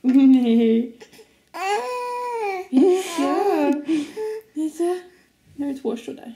Nej. Ah. Ja. Ja. Nu är det två där.